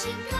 醒了。